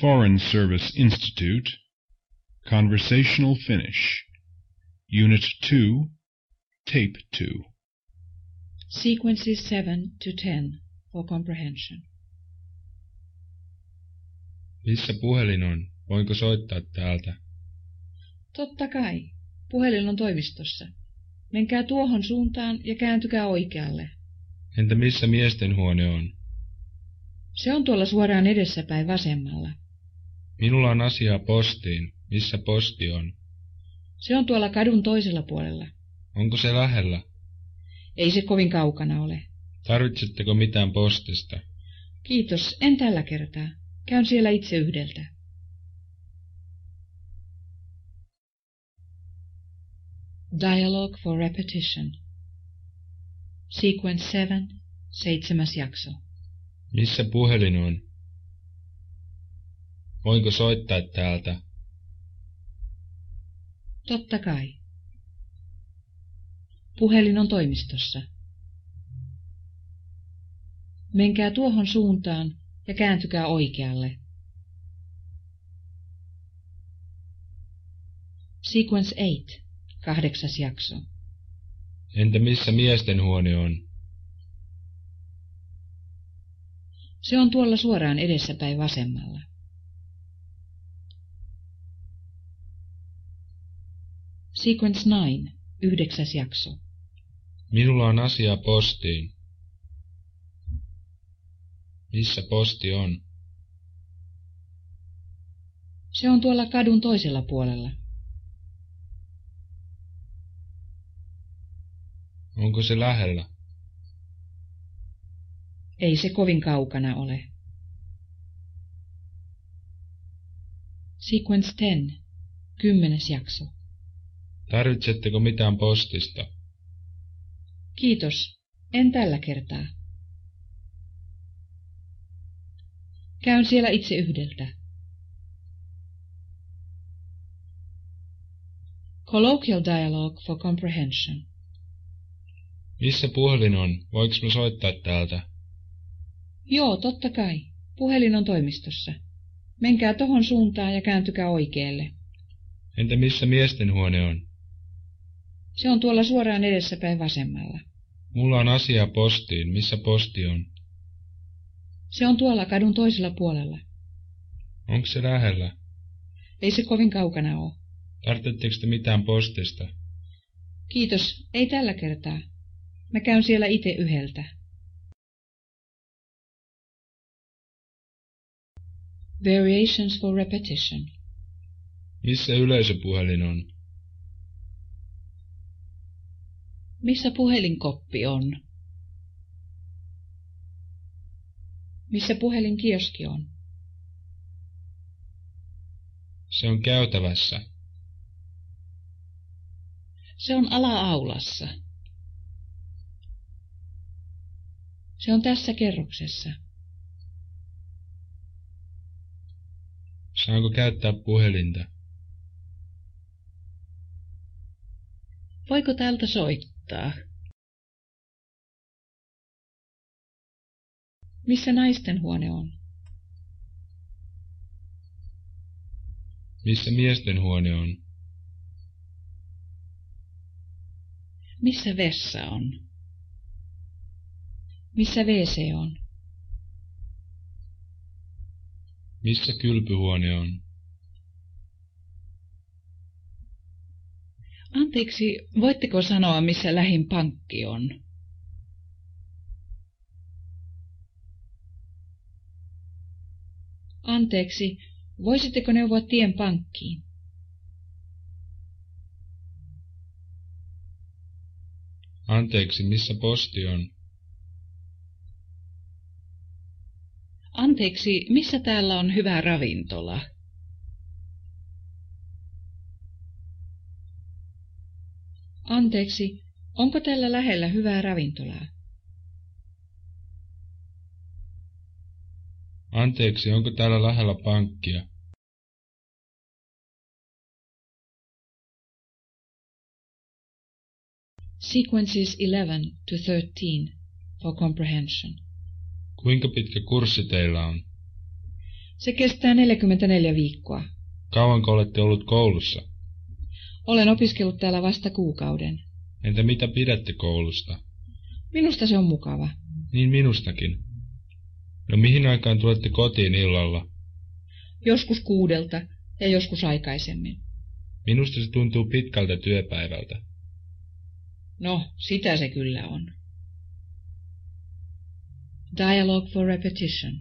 Foreign Service Institute Conversational Finish Unit 2 Tape 2 Sequences 7 to 10 for comprehension. Missä puhelin on? Voinko soittaa täältä? Totta kai. Puhelin on toimistossa. Menkää tuohon suuntaan ja kääntykää oikealle. Entä missä miesten huone on? Se on tuolla suoraan edessäpäin vasemmalla. Minulla on asiaa postiin. Missä posti on? Se on tuolla kadun toisella puolella. Onko se lähellä? Ei se kovin kaukana ole. Tarvitsetteko mitään postista? Kiitos, en tällä kertaa. Käyn siellä itse yhdeltä. Dialogue for repetition. Sequence 7, seitsemäs jakso. Missä puhelin on? Voinko soittaa täältä? Totta kai. Puhelin on toimistossa. Menkää tuohon suuntaan ja kääntykää oikealle. Sequence 8, kahdeksas jakso. Entä missä miesten huone on? Se on tuolla suoraan edessäpäin vasemmalla. Sequence 9, yhdeksäs jakso. Minulla on asiaa postiin. Missä posti on? Se on tuolla kadun toisella puolella. Onko se lähellä? Ei se kovin kaukana ole. Sequence 10, kymmenes jakso. Tarvitsetteko mitään postista? Kiitos, en tällä kertaa. Käyn siellä itse yhdeltä. Colloquial dialogue for comprehension. Missä puhelin on? Voinko mä soittaa täältä? Joo, totta kai. Puhelin on toimistossa. Menkää tohon suuntaan ja kääntykää oikealle. Entä missä miesten huone on? Se on tuolla suoraan edessäpäin vasemmalla. Mulla on asiaa postiin. Missä posti on? Se on tuolla kadun toisella puolella. Onko se lähellä? Ei se kovin kaukana ole. Tarvitsetteko te mitään postista? Kiitos, ei tällä kertaa. Mä käyn siellä itse yhdeltä. Variations for repetition. Missä yleisöpuhelin on? Missä puhelinkoppi on? Missä puhelinkioski on? Se on käytävässä. Se on ala-aulassa. Se on tässä kerroksessa. Saanko käyttää puhelinta? Voiko täältä soittaa? Missä naisten huone on? Missä miesten huone on? Missä vessa on? Missä WC on? Missä kylpyhuone on? Anteeksi, voitteko sanoa, missä lähin pankki on? Anteeksi, voisitteko neuvoa tien pankkiin? Anteeksi, missä posti on? Anteeksi, missä täällä on hyvä ravintola? Anteeksi, onko täällä lähellä hyvää ravintolaa? Anteeksi, onko täällä lähellä pankkia? Sequences 11 to 13 for comprehension. Kuinka pitkä kurssi teillä on? Se kestää 44 viikkoa. Kauanko olette ollut koulussa? Olen opiskellut täällä vasta kuukauden. Entä mitä pidätte koulusta? Minusta se on mukava. Niin minustakin. No mihin aikaan tulette kotiin illalla? Joskus kuudelta ja joskus aikaisemmin. Minusta se tuntuu pitkältä työpäivältä. No, sitä se kyllä on. Dialogue for repetition.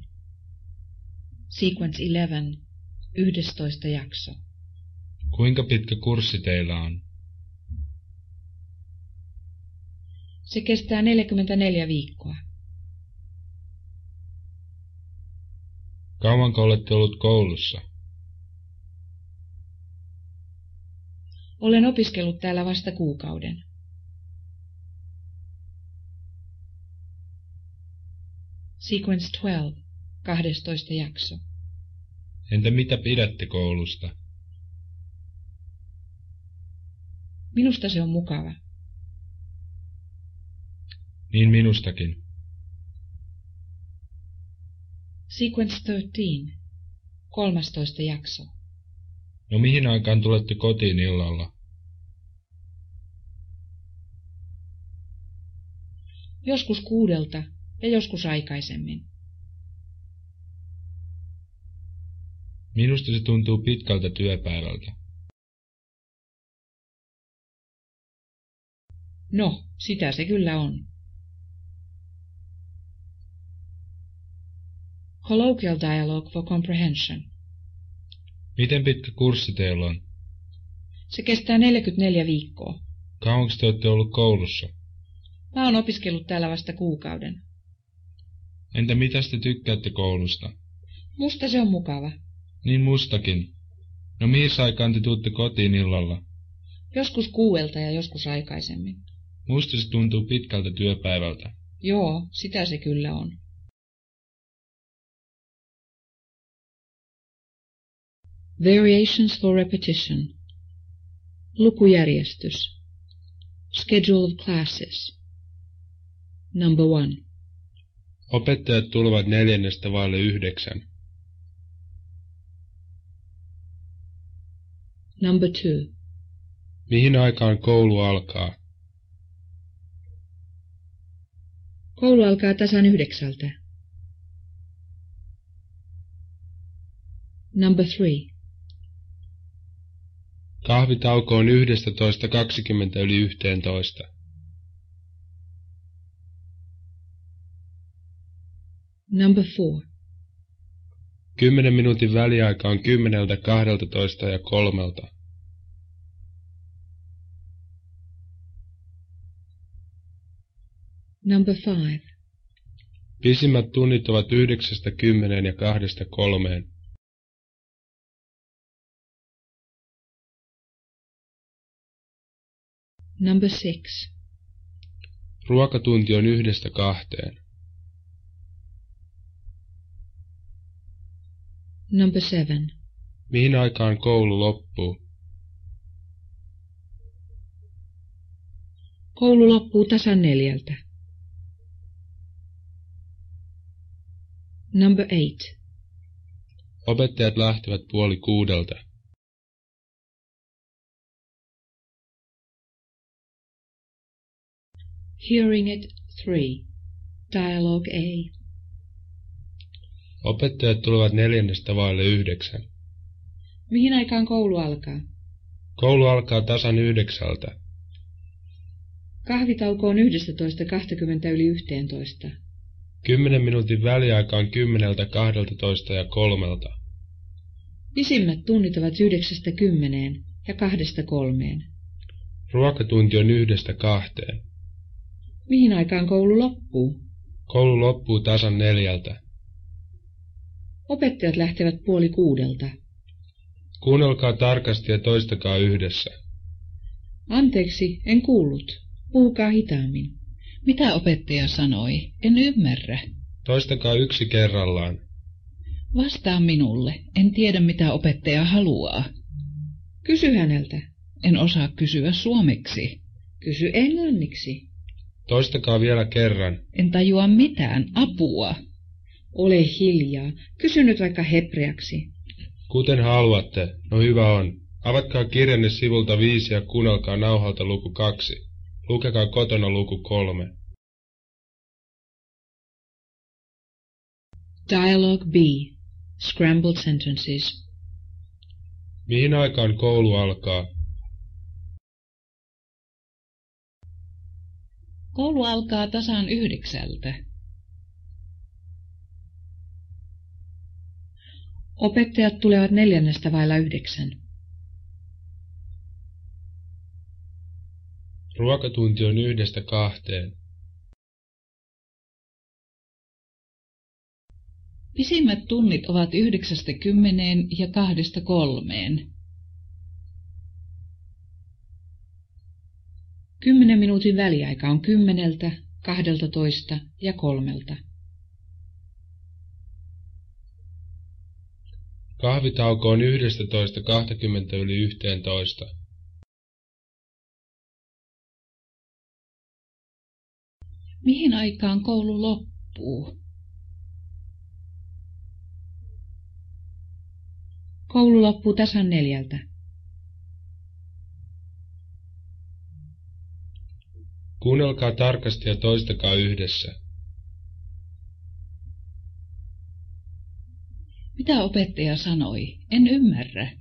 Sequence 11. Yhdestoista jakso. Kuinka pitkä kurssi teillä on? Se kestää 44 viikkoa. Kauanko olette ollut koulussa? Olen opiskellut täällä vasta kuukauden. Sequence 12. 12. jakso. Entä mitä pidätte koulusta? Minusta se on mukava. Niin minustakin. Sequence 13. 13. jakso. No mihin aikaan tulette kotiin illalla? Joskus kuudelta ja joskus aikaisemmin. Minusta se tuntuu pitkältä työpäivältä. No, sitä se kyllä on. Colloquial dialogue for comprehension. Miten pitkä kurssi teillä on? Se kestää 44 viikkoa. Kauanko te olette ollut koulussa? Mä oon opiskellut täällä vasta kuukauden. Entä mitä te tykkäätte koulusta? Musta se on mukava. Niin mustakin. No mihin aikaan te tuutte kotiin illalla? Joskus kuuelta ja joskus aikaisemmin. Musta se tuntuu pitkältä työpäivältä. Joo, sitä se kyllä on. Variations for repetition. Lukujärjestys. Schedule of classes. Number one. Opettajat tulevat neljännestä vaille yhdeksän. Number two. Mihin aikaan koulu alkaa? Koulu alkaa tasan yhdeksältä. Number three. Kahvitauko on yhdestä toista kaksikymmentä yli yhteentoista. Number four. Kymmenen minuutin väliaika on kymmeneltä kahdelta toista ja kolmelta. Number five. Pisimmät tunnit ovat yhdeksästä kymmeneen ja kahdesta kolmeen. Number six. Ruokatunti on yhdestä kahteen. Number seven. Mihin aikaan koulu loppuu? Koulu loppuu tasan neljältä. Number eight. Opettajat lähtevät puoli kuudelta. Hearing it 3. Dialogue A. Opettajat tulevat neljännestä vaille yhdeksän. Mihin aikaan koulu alkaa? Koulu alkaa tasan yhdeksältä. Kahvitauko on 11.20 yli 11. Kymmenen minuutin väliaika on kymmeneltä, kahdelta ja kolmelta. Pisimmät tunnit ovat yhdeksästä kymmeneen ja kahdesta kolmeen. Ruokatunti on yhdestä kahteen. Mihin aikaan koulu loppuu? Koulu loppuu tasan neljältä. Opettajat lähtevät puoli kuudelta. Kuunnelkaa tarkasti ja toistakaa yhdessä. Anteeksi, en kuullut. Puhukaa hitaammin. Mitä opettaja sanoi? En ymmärrä. Toistakaa yksi kerrallaan. Vastaa minulle. En tiedä, mitä opettaja haluaa. Kysy häneltä. En osaa kysyä suomeksi. Kysy englanniksi. Toistakaa vielä kerran. En tajua mitään. Apua. Ole hiljaa. Kysy nyt vaikka hebreaksi. Kuten haluatte. No hyvä on. Avatkaa kirjanne sivulta viisi ja kuunnelkaa nauhalta luku kaksi. Lukekaa kotona luku kolme. Dialogue B. Scrambled sentences. Mihin aikaan koulu alkaa? Koulu alkaa tasan yhdeksältä. Opettajat tulevat neljännestä vailla yhdeksän. Ruokatunti on yhdestä kahteen. Pisimmät tunnit ovat yhdeksästä kymmeneen ja kahdesta kolmeen. Kymmenen minuutin väliaika on kymmeneltä, kahdelta toista ja kolmelta. Kahvitauko on yhdestä toista kahtakymmentä yli yhteen toista. Mihin aikaan koulu loppuu? Koulu loppuu tasan neljältä. Kuunnelkaa tarkasti ja toistakaa yhdessä. Mitä opettaja sanoi? En ymmärrä.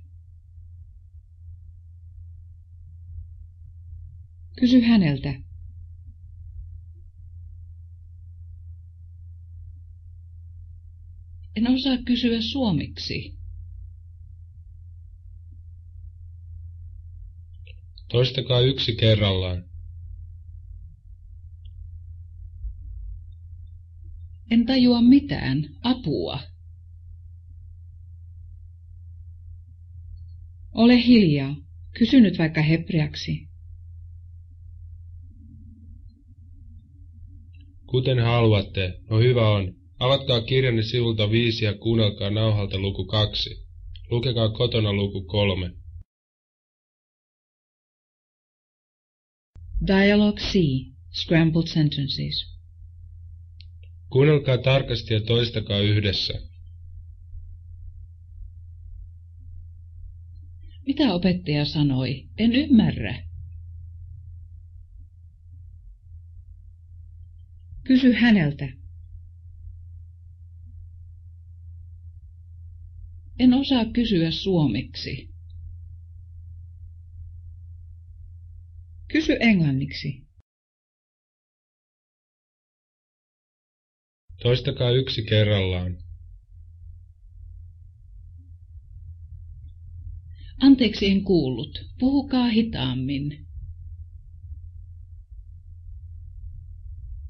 Kysy häneltä. En osaa kysyä suomiksi. Toistakaa yksi kerrallaan. En tajua mitään. Apua. Ole hiljaa. Kysy nyt vaikka hebreaksi. Kuten haluatte. No hyvä on. Avatkaa kirjanne sivulta viisi ja kuunnelkaa nauhalta luku kaksi. Lukekaa kotona luku kolme. Dialogue C. Scrambled sentences. Kuunnelkaa tarkasti ja toistakaa yhdessä. Mitä opettaja sanoi? En ymmärrä. Kysy häneltä. En osaa kysyä suomeksi. Kysy englanniksi. Toistakaa yksi kerrallaan. Anteeksi en kuullut. Puhukaa hitaammin.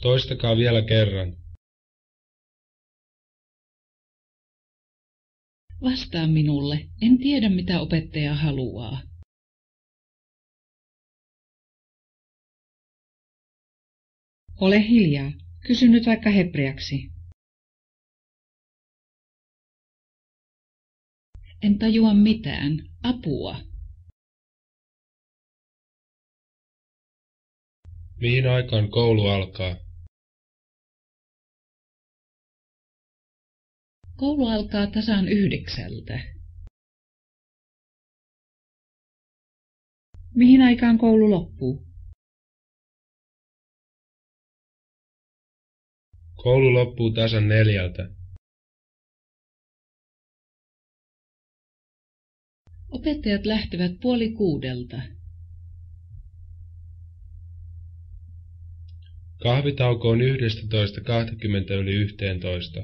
Toistakaa vielä kerran. Vastaa minulle. En tiedä, mitä opettaja haluaa. Ole hiljaa. Kysy nyt vaikka hebreaksi. En tajua mitään. Apua. Mihin aikaan koulu alkaa? Koulu alkaa tasan yhdeksältä. Mihin aikaan koulu loppuu? Koulu loppuu tasan neljältä. Opettajat lähtevät puoli kuudelta. Kahvitauko on yhdestä toista kahtakymmentä yli yhteen toista.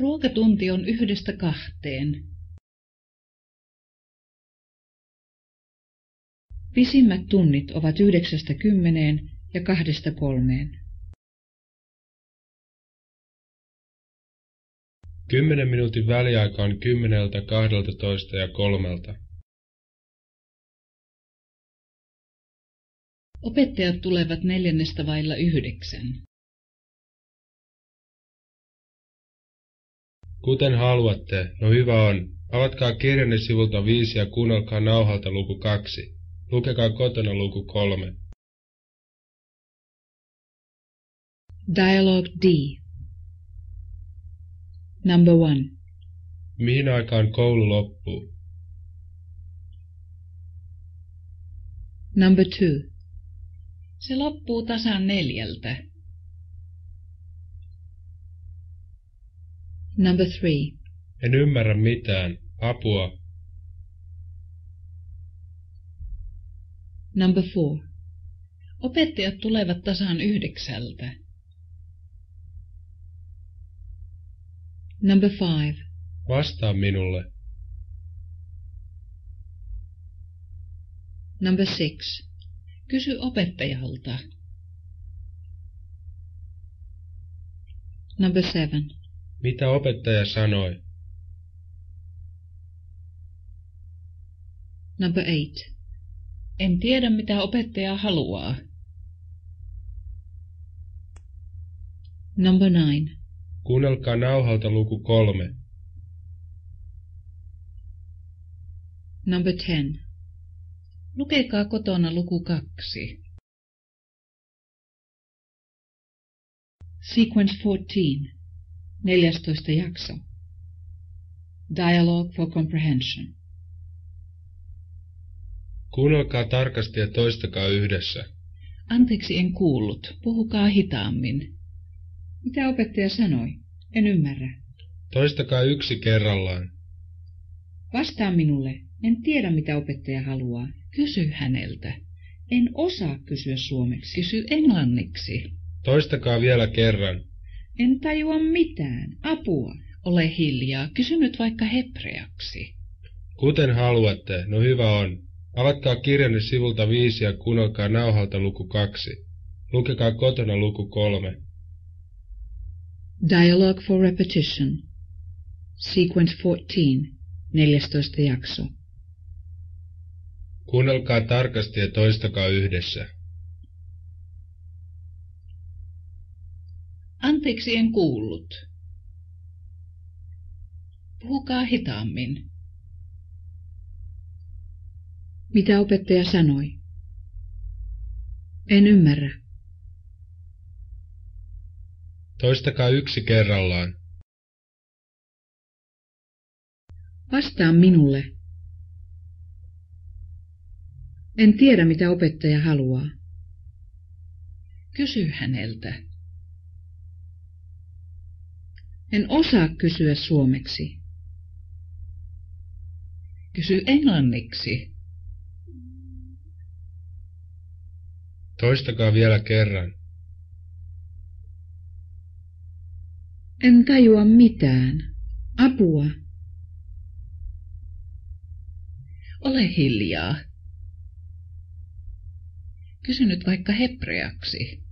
Ruokatunti on yhdestä kahteen. Pisimmät tunnit ovat yhdeksästä kymmeneen ja kahdesta kolmeen. Kymmenen minuutin väliaika on kymmeneltä, kahdelta toista ja kolmelta. Opettajat tulevat neljännestä vailla yhdeksän. Kuten haluatte, no hyvä on. Avatkaa kirjanne sivulta viisi ja kuunnelkaa nauhalta luku kaksi. Lukekaa kotona luku kolme. Dialogue D. Number one. Mihin aikaan koulu loppuu? Number two. Se loppuu tasan neljältä. Number three. En ymmärrä mitään. Apua. Number four. Opettajat tulevat tasan yhdeksältä. Number five. Vastaa minulle. Number six. Kysy opettajalta. Number seven. Mitä opettaja sanoi? Number eight. En tiedä, mitä opettaja haluaa. Number nine. Kuunnelkaa nauhalta luku kolme. Number ten. Lukekaa kotona luku kaksi. Sequence 14. 14 jakso. Dialogue for comprehension. Kuunnelkaa tarkasti ja toistakaa yhdessä. Anteeksi, en kuullut. Puhukaa hitaammin. Mitä opettaja sanoi? En ymmärrä. Toistakaa yksi kerrallaan. Vastaa minulle. En tiedä, mitä opettaja haluaa. Kysy häneltä. En osaa kysyä suomeksi. Kysy englanniksi. Toistakaa vielä kerran. En tajua mitään. Apua. Ole hiljaa. Kysy nyt vaikka hebreaksi. Kuten haluatte, no hyvä on. Avatkaa kirjanne sivulta viisi ja kuunnelkaa nauhalta luku kaksi. Lukekaa kotona luku kolme. Dialogue for repetition. Sequence 14. 14 jakso. Kuunnelkaa tarkasti ja toistakaa yhdessä. Anteeksi, en kuullut. Puhukaa hitaammin. Mitä opettaja sanoi? En ymmärrä. Toistakaa yksi kerrallaan. Vastaa minulle. En tiedä, mitä opettaja haluaa. Kysy häneltä. En osaa kysyä suomeksi. Kysy englanniksi. Toistakaa vielä kerran. En tajua mitään. Apua. Ole hiljaa. Kysy nyt vaikka hebreaksi.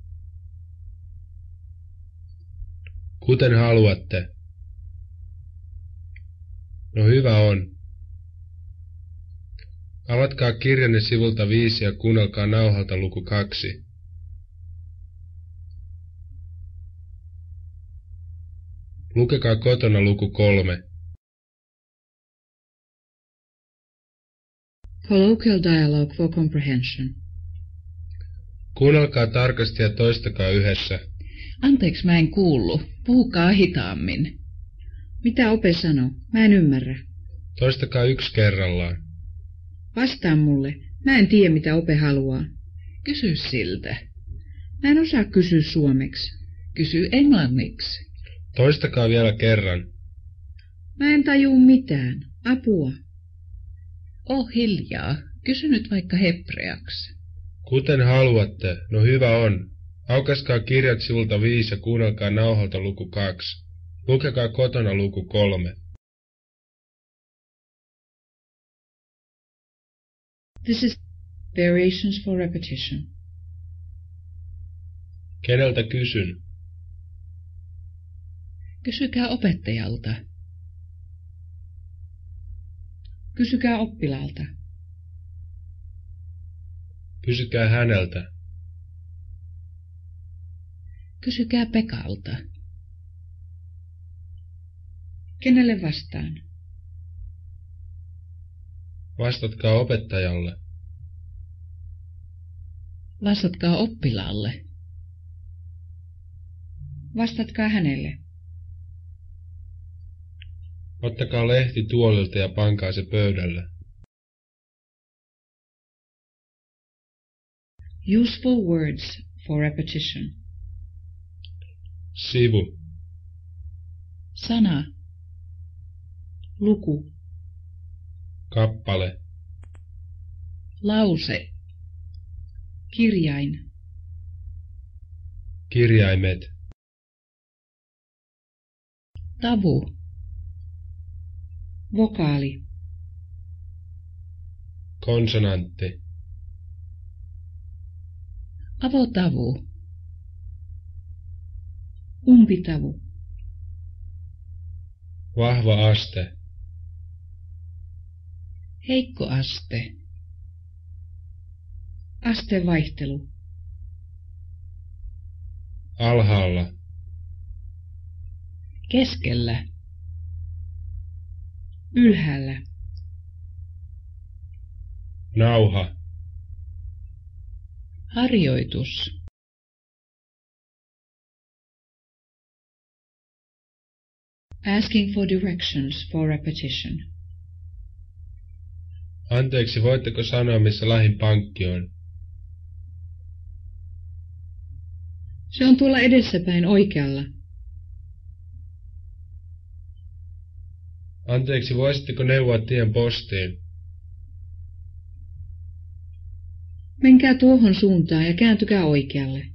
Kuten haluatte. No hyvä on. Avatkaa kirjanne sivulta viisi ja kuunnelkaa nauhalta luku kaksi. Lukekaa kotona luku kolme. Colloquial dialogue for comprehension. Kuunnelkaa tarkasti ja toistakaa yhdessä. Anteeksi, mä en kuullut. Puhukaa hitaammin. Mitä ope sanoo? Mä en ymmärrä. Toistakaa yksi kerrallaan. Vastaa mulle. Mä en tiedä, mitä ope haluaa. Kysy siltä. Mä en osaa kysyä suomeksi. Kysy englanniksi. Toistakaa vielä kerran. Mä en tajuu mitään. Apua. Oo hiljaa. Kysy nyt vaikka hebreaksi. Kuten haluatte, no hyvä on. Aukaskaa kirjat sivulta viisi ja kuunnelkaa nauhalta luku kaksi. Lukekaa kotona luku kolme. This is variations for repetition. Keneltä kysyn? Kysykää opettajalta. Kysykää oppilaalta. Kysykää häneltä. Kysykää Pekalta. Kenelle vastaan? Vastatkaa opettajalle. Vastatkaa oppilaalle. Vastatkaa hänelle. Ottakaa lehti tuolilta ja pankaa se pöydälle. Useful words for repetition. Sivu. Sana. Luku. Kappale. Lause. Kirjain. Kirjaimet. Tavu. Vokaali. Konsonantti. Avotavu. Umpitavu. Vahva aste. Heikko aste. Astevaihtelu. Alhaalla. Keskellä. Ylhäällä. Nauha. Harjoitus. Asking for directions for repetition. Anteeksi, voitteko sanoa, missä lähin pankki on? Se on tuolla edessäpäin oikealla. Anteeksi, voisitteko neuvoa tien postiin? Menkää tuohon suuntaan ja kääntykää oikealle.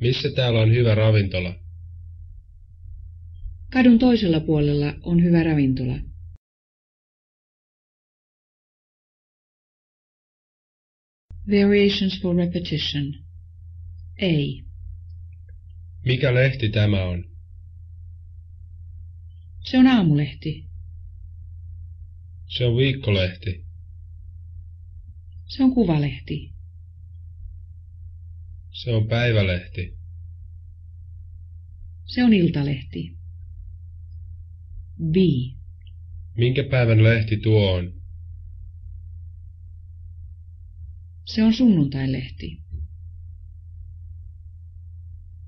Missä täällä on hyvä ravintola? Kadun toisella puolella on hyvä ravintola. Variations for repetition. A. Mikä lehti tämä on? Se on aamulehti. Se on viikkolehti. Se on kuvalehti. Se on päivälehti. Se on iltalehti. B. Minkä päivän lehti tuo on? Se on sunnuntailehti.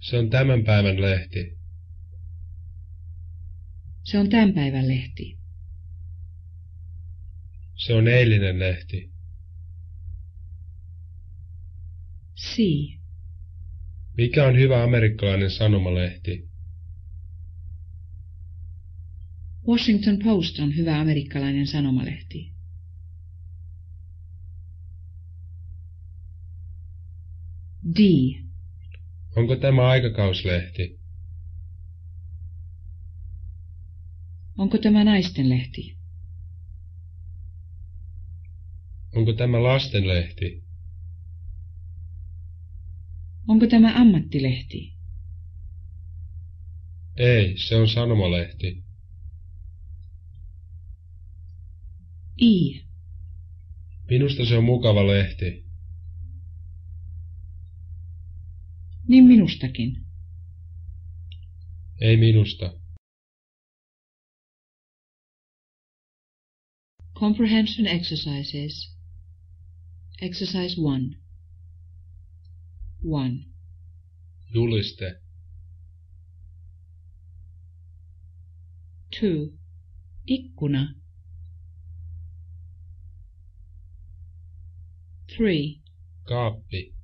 Se on tämän päivän lehti. Se on tämän päivän lehti. Se on eilinen lehti. C. Mikä on hyvä amerikkalainen sanomalehti? Washington Post on hyvä amerikkalainen sanomalehti. D. Onko tämä aikakauslehti? Onko tämä naistenlehti? Onko tämä lastenlehti? Onko tämä ammattilehti? Ei, se on sanomalehti. I. Minusta se on mukava lehti. Niin minustakin. Ei minusta. Comprehension exercises. Exercise 1. 1. Juliste. 2. Ikkuna. 3. Kaappi.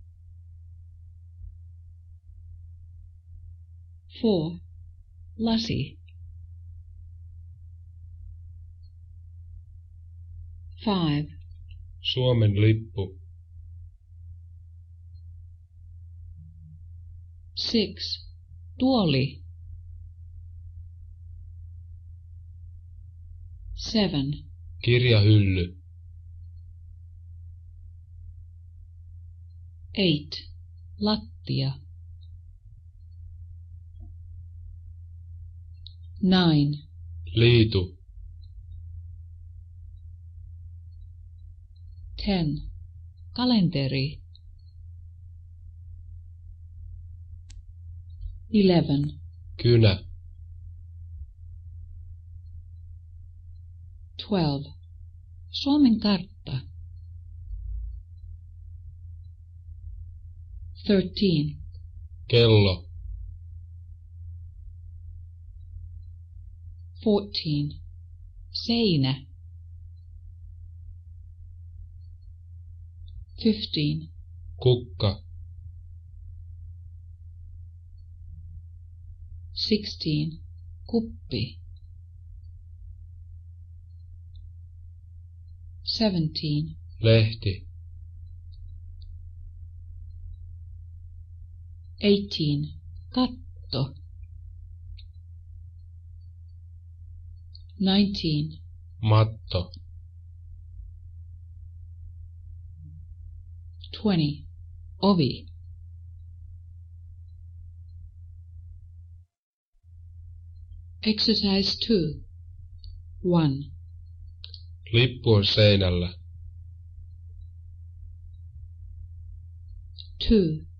4. Lasi. 5. Suomen lippu. 6. Tuoli. 7. Kirjahylly. 8. Lattia. 9. Liitu. 10. Kalenteri. 11. Kynä. 12. Suomen kartta. Thirteen. kello, Fourteen. Seinä. Fifteen. kukka, Sixteen. Kuppi. Seventeen. lehti, Eighteen. Katto. Nineteen. matto, Twenty. Ovi. Exercise 2. 1. lippu on seinällä, 2.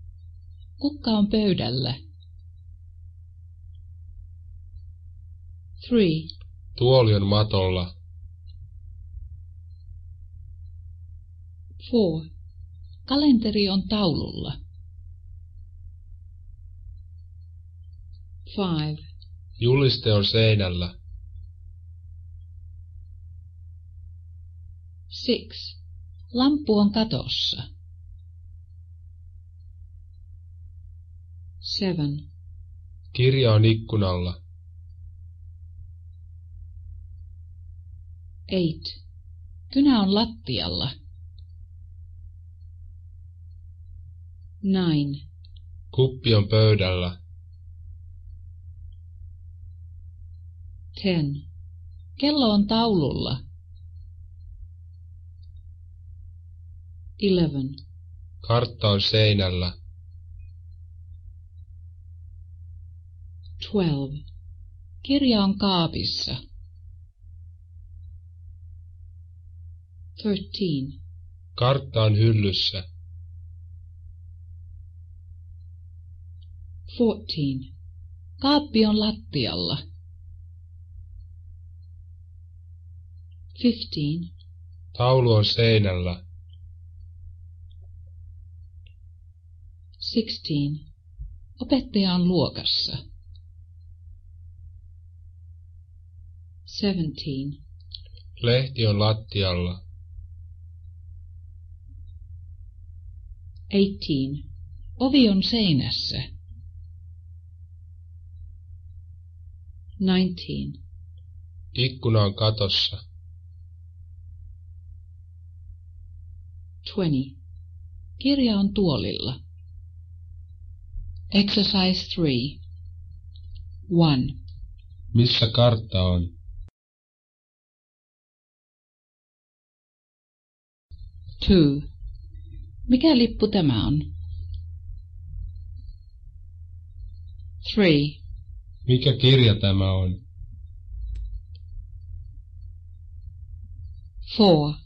Kukka on pöydällä. 3. tuoli on matolla, 4. Kalenteri on taululla. 5. juliste on seinällä, 6. Lamppu on katossa. 7. kirja on ikkunalla, 8. Kynä on lattialla. 9. kuppi on pöydällä, 10. Kello on taululla. 11. kartta on seinällä, 12. Kirja on kaapissa. 13. kartta on hyllyssä, 14. Kaappi on lattialla. 15. taulu on seinällä, 16. Opettaja on luokassa. 17. lehti on lattialla, 18. Ovi on seinässä. 19. ikkuna on katossa, 20. Kirja on tuolilla. Exercise 3. 1. missä kartta on, 2. Mikä lippu tämä on? 3. mikä kirja tämä on, 4.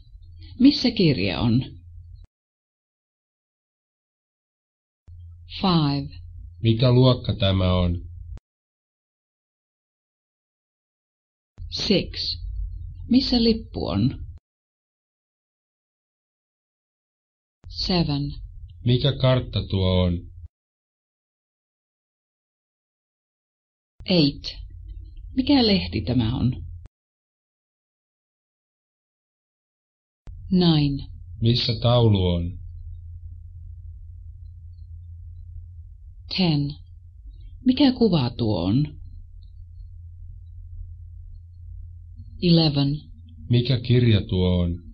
Missä kirja on? 5. mikä luokka tämä on, 6. Missä lippu on? 7. mikä kartta tuo on, 8. Mikä lehti tämä on? 9. missä taulu on, 10. Mikä kuva tuo on? 11. mikä kirja tuo on,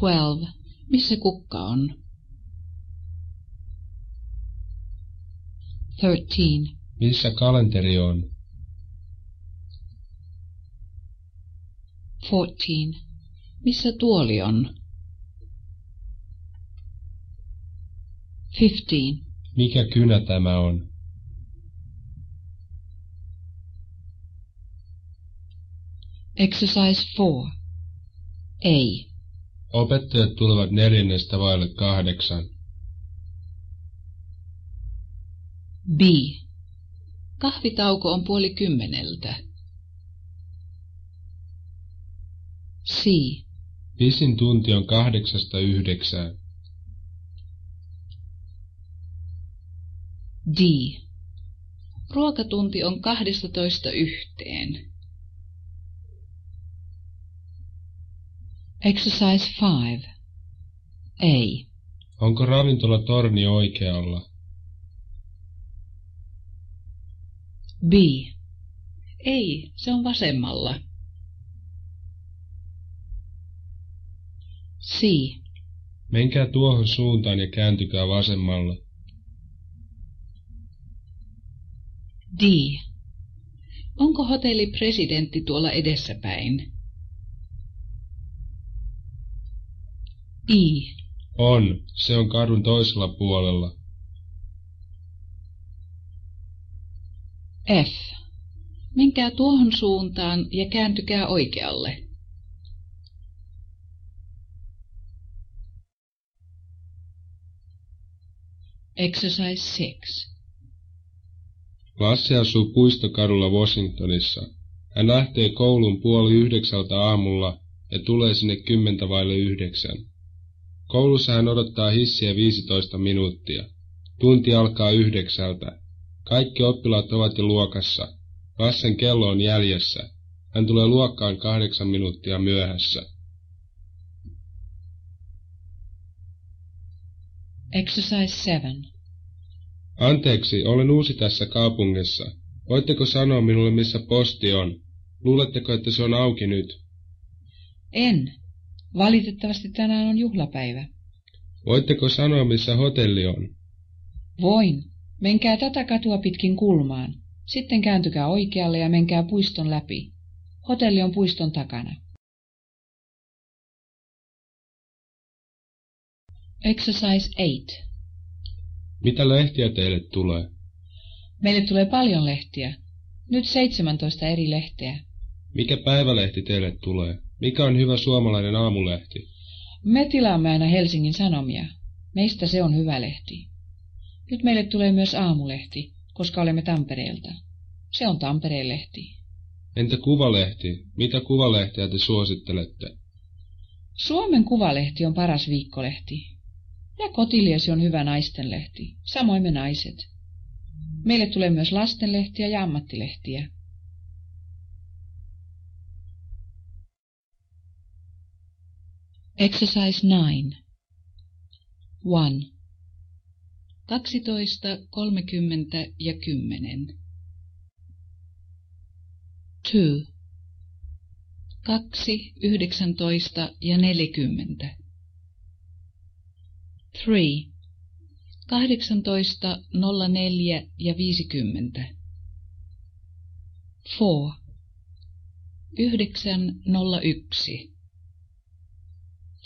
12. Missä kukka on? 13. missä kalenteri on, 14. Missä tuoli on? 15. mikä kynä tämä on, Exercise 4. A. opettajat tulevat neljännestä vaille kahdeksan, B. Kahvitauko on puoli kymmeneltä. C. Pisin tunti on kahdeksasta yhdeksään. D. Ruokatunti on kahdestatoista yhteen. Exercise 5. A. Onko ravintola torni oikealla? B. Ei, se on vasemmalla. C. Menkää tuohon suuntaan ja kääntykää vasemmalle. D. Onko hotelli presidentti tuolla edessäpäin? I. On, se on kadun toisella puolella. F. Menkää tuohon suuntaan ja kääntykää oikealle. Exercise 6. Lassi asuu Puistokadulla Washingtonissa. Hän lähtee koulun puoli yhdeksältä aamulla ja tulee sinne kymmentä vaille yhdeksän. Koulussa hän odottaa hissiä 15 minuuttia. Tunti alkaa yhdeksältä. Kaikki oppilaat ovat jo luokassa. Lassen kello on jäljessä. Hän tulee luokkaan kahdeksan minuuttia myöhässä. Exercise 7. Anteeksi, olen uusi tässä kaupungissa. Voitteko sanoa minulle, missä posti on? Luuletteko, että se on auki nyt? En. Valitettavasti tänään on juhlapäivä. Voitteko sanoa, missä hotelli on? Voin. Menkää tätä katua pitkin kulmaan. Sitten kääntykää oikealle ja menkää puiston läpi. Hotelli on puiston takana. Exercise 8. Mitä lehtiä teille tulee? Meille tulee paljon lehtiä. Nyt 17 eri lehteä. Mikä päivälehti teille tulee? Mikä on hyvä suomalainen aamulehti? Me tilaamme aina Helsingin Sanomia. Meistä se on hyvä lehti. Nyt meille tulee myös aamulehti, koska olemme Tampereelta. Se on Tampereen lehti. Entä kuvalehti? Mitä kuvalehtiä te suosittelette? Suomen kuvalehti on paras viikkolehti. Ja kotiliesi on hyvä naistenlehti. Samoin me naiset. Meille tulee myös lastenlehtiä ja ammattilehtiä. Exercise 9. 1. 12, 30 ja 10. 2. 2, 19 ja 40. 3. 18, 04 ja 50. 4. 9, 01.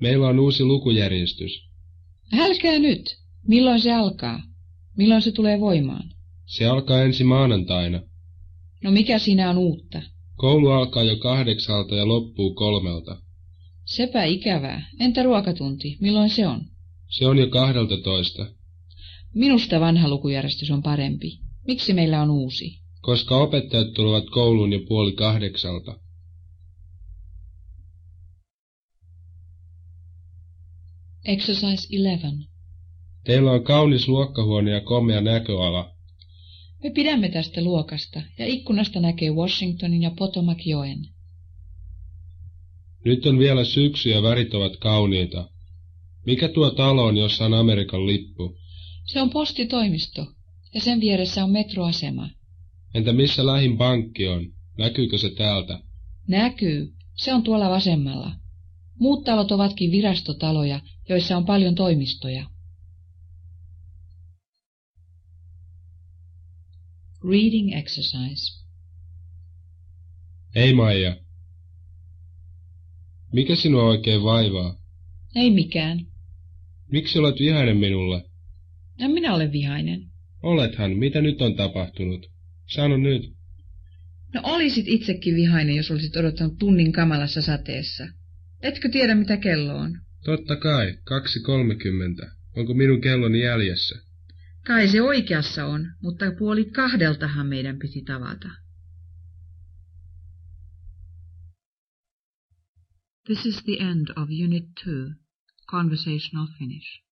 Meillä on uusi lukujärjestys. Älkää nyt. Milloin se alkaa? Milloin se tulee voimaan? Se alkaa ensi maanantaina. No mikä siinä on uutta? Koulu alkaa jo kahdeksalta ja loppuu kolmelta. Sepä ikävää. Entä ruokatunti? Milloin se on? Se on jo kahdelta toista. Minusta vanha lukujärjestys on parempi. Miksi meillä on uusi? Koska opettajat tulevat kouluun jo puoli kahdeksalta. Exercise 11. Teillä on kaunis luokkahuone ja komea näköala. Me pidämme tästä luokasta ja ikkunasta näkee Washingtonin ja Potomac-joen. Nyt on vielä syksy ja värit ovat kauniita. Mikä tuo talo on, jossa on Amerikan lippu? Se on postitoimisto ja sen vieressä on metroasema. Entä missä lähin pankki on? Näkyykö se täältä? Näkyy. Se on tuolla vasemmalla. Muut talot ovatkin virastotaloja, joissa on paljon toimistoja. Reading exercise. Ei Maija. Mikä sinua oikein vaivaa? Ei mikään. Miksi olet vihainen minulle? En minä ole vihainen. Olethan, mitä nyt on tapahtunut? Sano nyt. No olisit itsekin vihainen, jos olisit odottanut tunnin kamalassa sateessa. Etkö tiedä, mitä kello on? Totta kai, 2.30. Onko minun kelloni jäljessä? Kai se oikeassa on, mutta puoli kahdeltahan meidän piti tavata. This is the end of Unit 2, Conversational Finish.